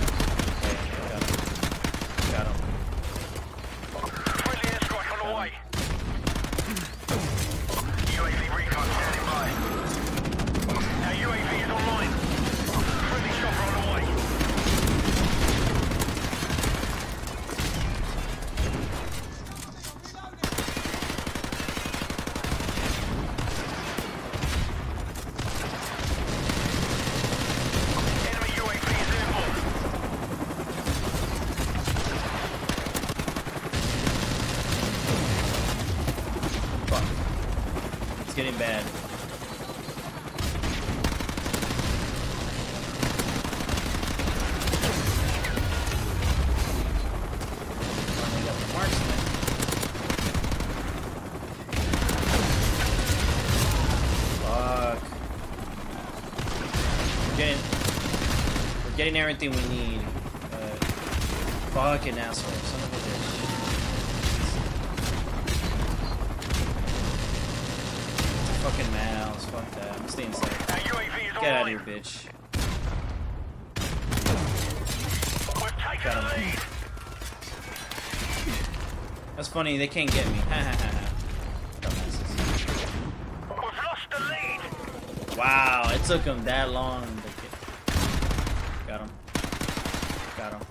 Getting everything we need. Uh, but fucking asshole, son of a bitch. Fucking mouse, fuck that. I'm staying safe. Get out of here, bitch. Got him. That's funny, they can't get me. Wow, it took him that long to get. Got him. Got him.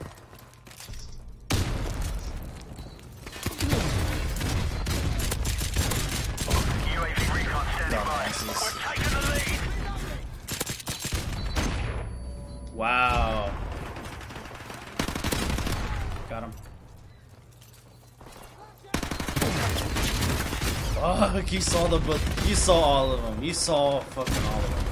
UAV recon standing by. Dumbasses. We've taken the lead. Wow. Got him. Fuck, you saw the book. You saw all of them. You saw fucking all of them.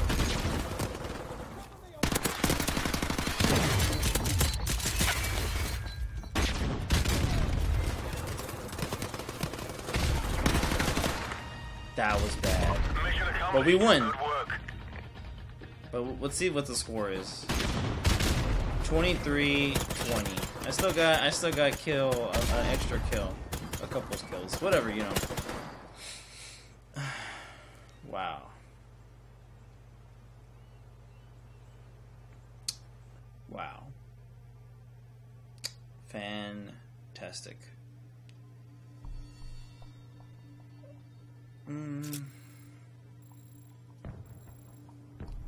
That was bad. But we won. But let's see what the score is. 23-20. I still got I still got kill uh, an extra kill, a couple kills, whatever you know.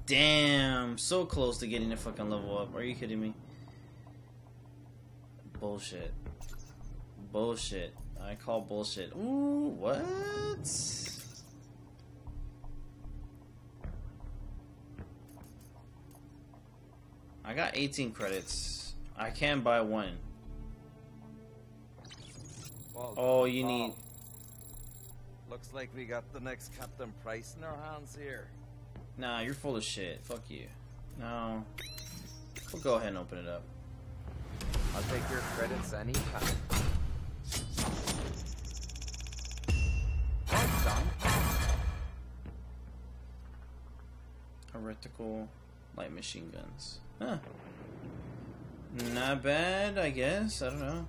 Damn, so close to getting a fucking level up. Are you kidding me? Bullshit. Bullshit. I call bullshit. Ooh, what? I got 18 credits. I can buy one. Well Oh, you pal. need. Looks like we got the next Captain Price in our hands here. Nah, you're full of shit. Fuck you. No. We'll go ahead and open it up. I'll take your credits anytime. Heretical light machine guns. Huh. Not bad, I guess. I don't know.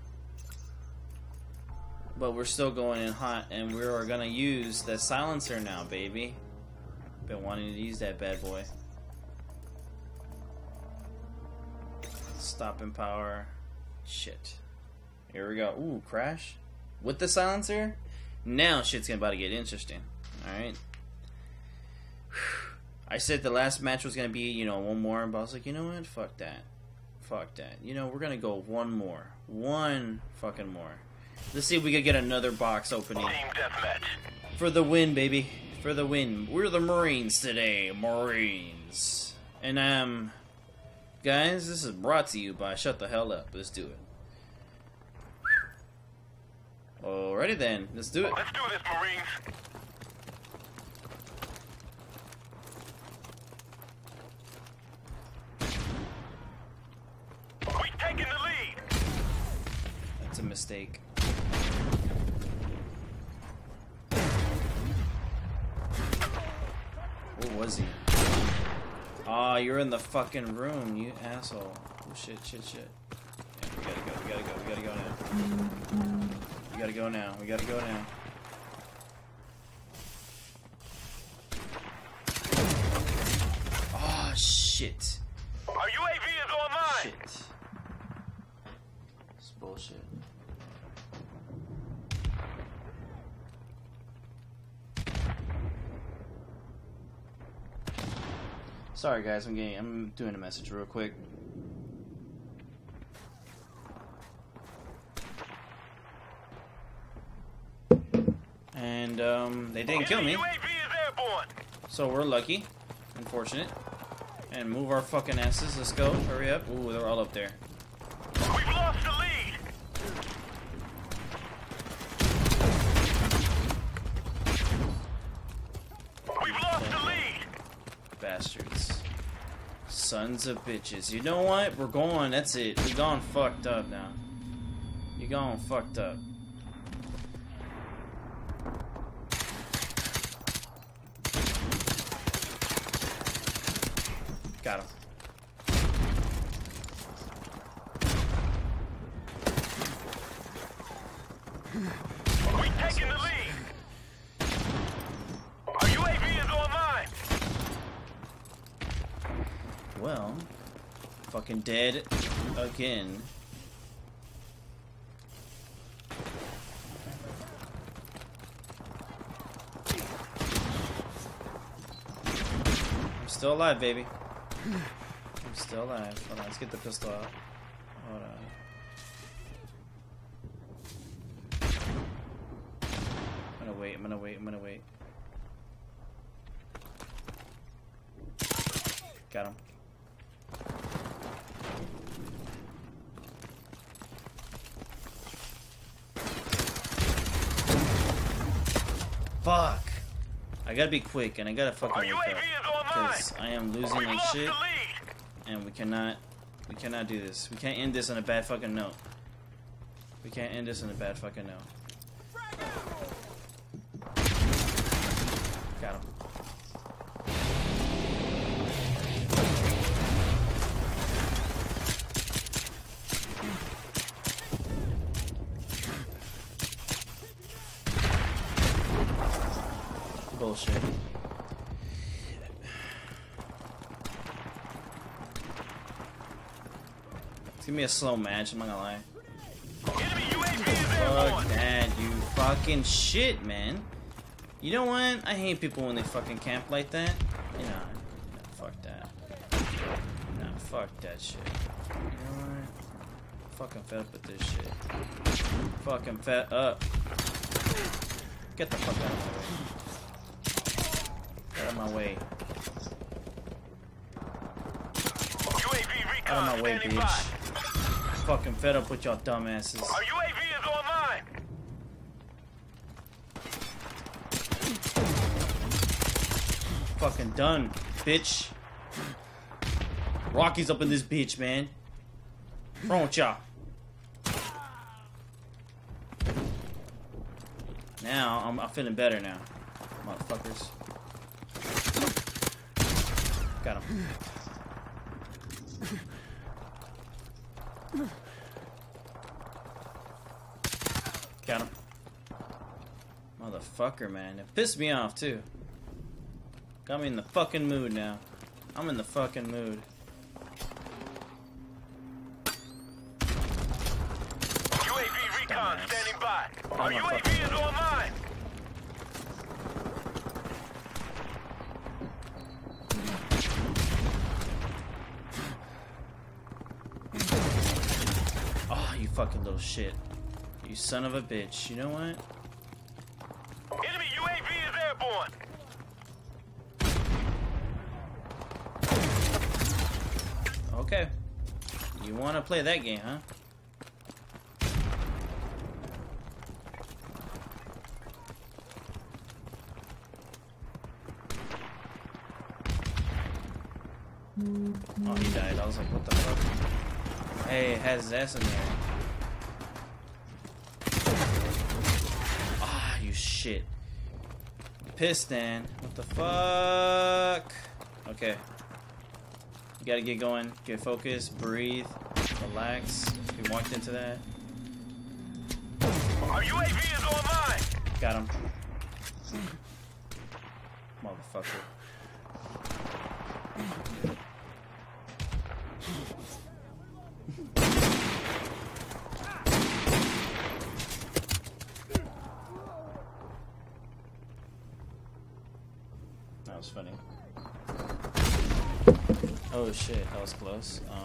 But we're still going in hot, and we are gonna use the silencer now, baby. Been wanting to use that bad boy. Stopping power. Shit. Here we go. Ooh, crash. With the silencer? Now shit's gonna about to get interesting. Alright. I said the last match was gonna be, you know, one more, but I was like, you know what? Fuck that. Fuck that. You know, we're gonna go one more. One fucking more. Let's see if we can get another box opening. Team deathmatch. For the win, baby. For the win. We're the Marines today. Marines. And, um, guys, this is brought to you by Shut the Hell Up. Let's do it. Alrighty then. Let's do it. Let's do this, Marines. We've taken the lead. That's a mistake. was he? Aw, oh, you're in the fucking room, you asshole. Oh, shit, shit, shit. Yeah, we gotta go, we gotta go, we gotta go now. We gotta go now, we gotta go now. Ah, oh, shit. Our UAV is online! Shit. It's bullshit. Sorry guys, I'm getting I'm doing a message real quick. And um they didn't kill me. Enemy UAV is airborne. So we're lucky. Unfortunate. And move our fucking asses. Let's go. Hurry up. Ooh, they're all up there. We've lost the lead. We've lost the lead. Bastards. Sons of bitches. You know what? We're going. That's it. We're gone fucked up now. You're gone fucked up. Got him. We've taken the lead. Our UAV is online. Well, fucking dead again. I'm still alive, baby. I'm still alive. Hold on, let's get the pistol out. Hold on. I'm gonna wait, I'm gonna wait, I'm gonna wait. Got him. Fuck. I gotta be quick and I gotta fucking wake up. Because I am losing like shit and we cannot we cannot do this. We can't end this on a bad fucking note. We can't end this on a bad fucking note. Got him. Be a slow match, I'm not gonna lie. Enemy UAV is Fuck that, you fucking shit, man. You know what? I hate people when they fucking camp like that. You know, no, fuck that. Nah, fuck that shit. You know what? Fucking fed up with this shit. Fucking fed up. Get the fuck out of my way. Get out of my way. Out of my way, bitch. Fucking fed up with y'all dumbasses. Our UAV is online. Fucking done, bitch. Rocky's up in this bitch, man. What's wrong with y'all? Now, I'm, I'm feeling better now. Motherfuckers. Got him. Got him. Motherfucker, man. It pissed me off, too. Got me in the fucking mood now. I'm in the fucking mood. Little shit. You son of a bitch. You know what? Enemy UAV is airborne. Okay. You want to play that game, huh? Oh, he died. I was like, what the fuck? Hey, it has his ass in there. Shit. Piston. What the fuck? Okay. You gotta get going, get focused, breathe, relax. We walked into that. Our UAV is online. Got him. Motherfucker. That was funny. Oh shit, that was close. Um,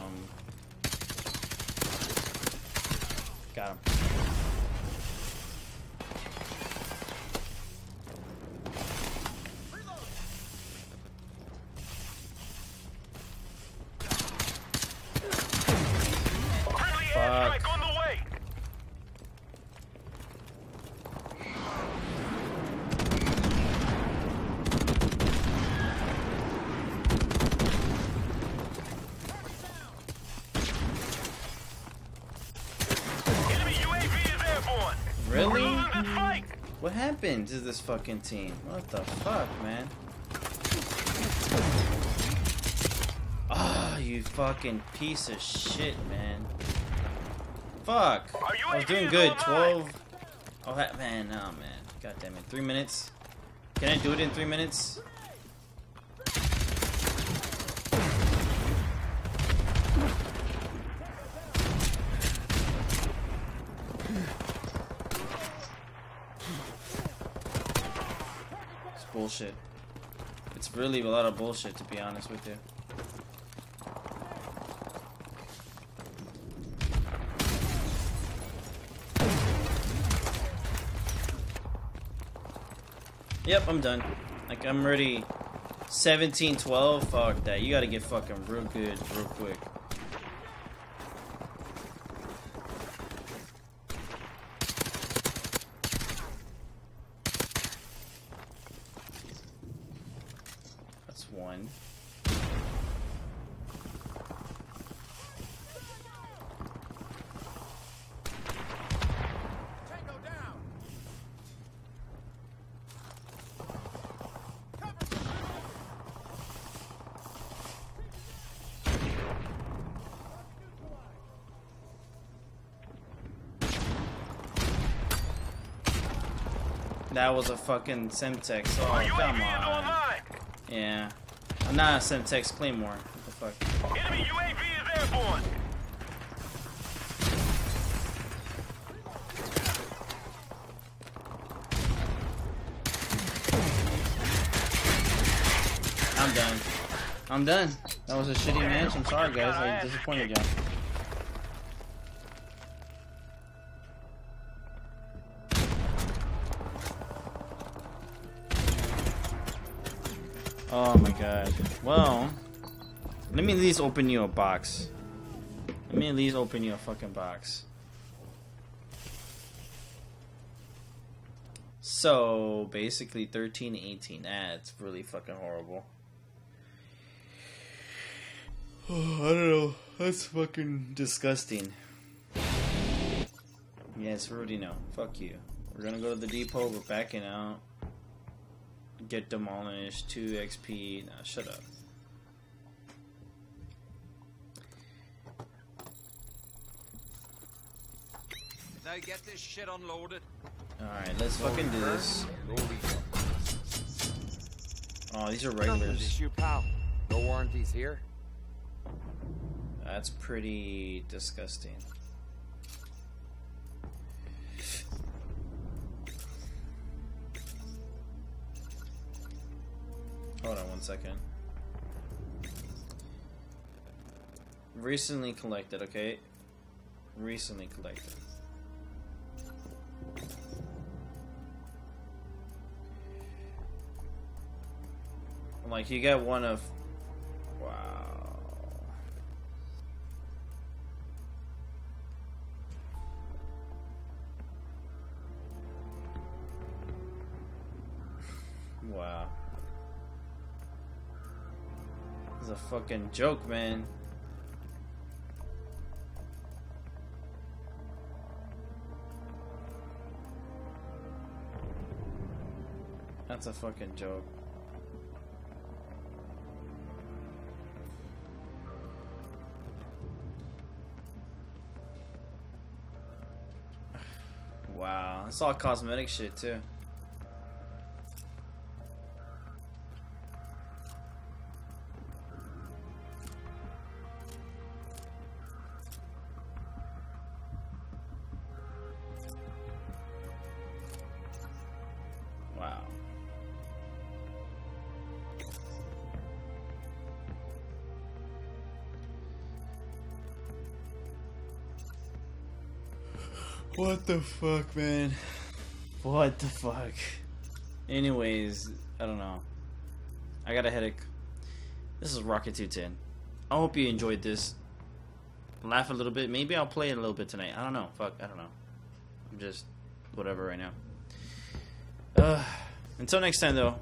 happened to this fucking team? What the fuck, man? Ah, you fucking piece of shit, man. Fuck. I was doing good. 12. Oh, that, man. Oh, man. God damn it. Three minutes. Can I do it in three minutes? It's bullshit. It's really a lot of bullshit, to be honest with you. Yep, I'm done. Like, I'm ready. 17 12. Fuck that. You gotta get fucking real good, real quick. That's one. That was a fucking Semtex. Oh, come on. Yeah. I'm not a Semtex Claymore. What the fuck? Enemy UAV is airborne. I'm done. I'm done. That was a shitty match. I'm sorry, guys. I disappointed y'all. God. Well, let me at least open you a box. Let me at least open you a fucking box. So basically 13, 18. That's really fucking horrible. I don't know. That's fucking disgusting. Yes, Rudy, no. Fuck you. We're gonna go to the depot. We're backing out. Get demolished. 2 XP. Nah, shut up. Now get this shit unloaded. Alright, let's fucking do this. Oh, these are Nothing to regulars. pal. No warranties here. That's pretty disgusting. Second. Recently collected, okay? Recently collected. Like, you get one of. Wow. A fucking joke, man. That's a fucking joke. Wow, it's all cosmetic shit too. What the fuck, man? What the fuck? Anyways, I don't know. I got a headache. This is Rocky 210. I hope you enjoyed this. Laugh a little bit. Maybe I'll play it a little bit tonight. I don't know. Fuck, I don't know. I'm just whatever right now. Uh, until next time, though.